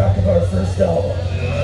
track of our first album.